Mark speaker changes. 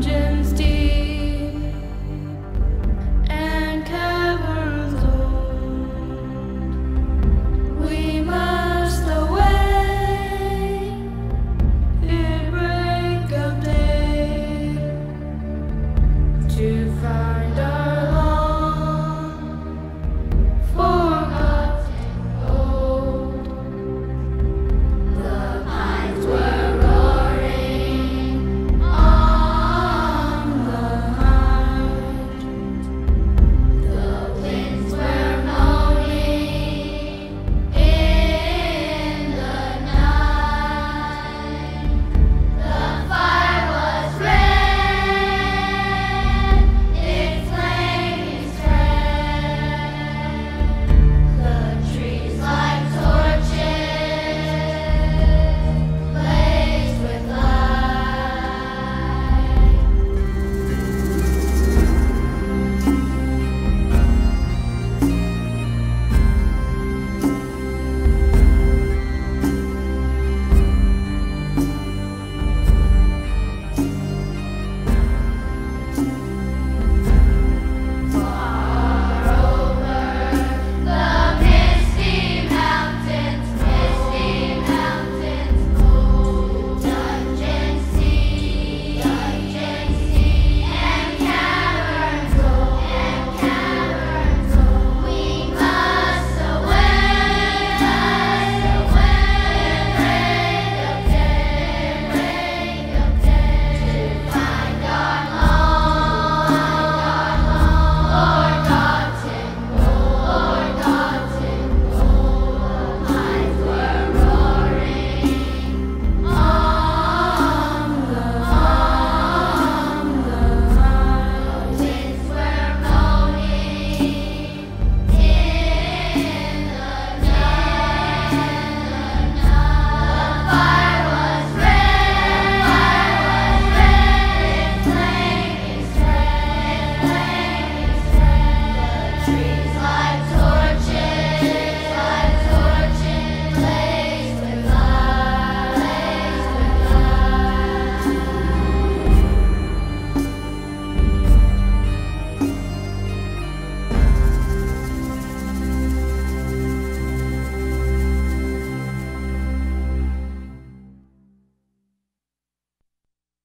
Speaker 1: dungeons deep.